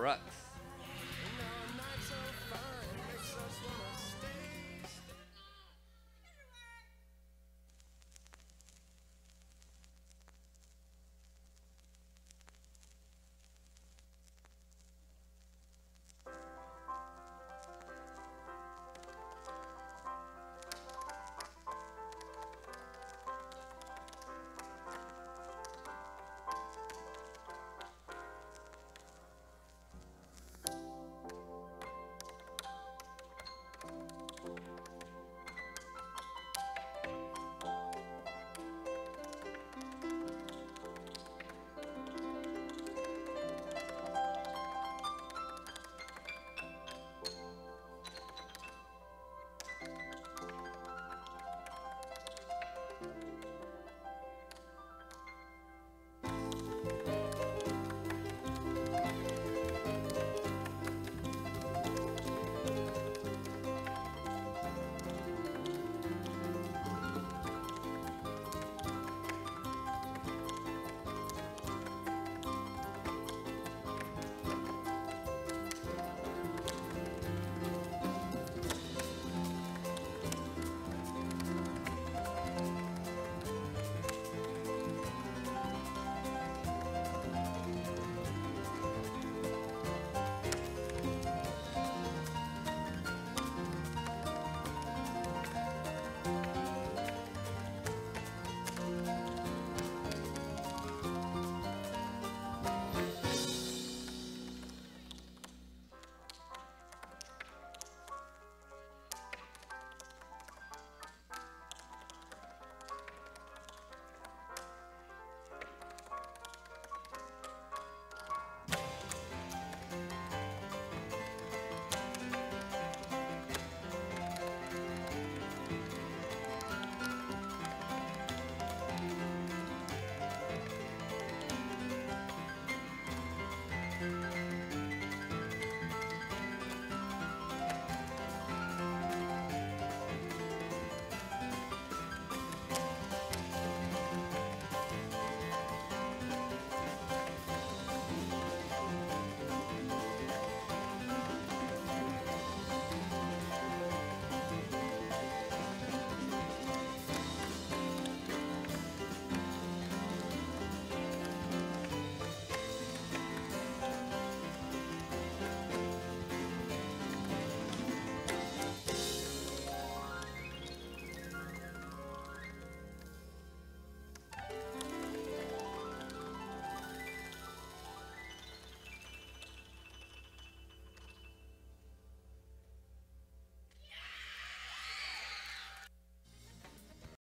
Brooks.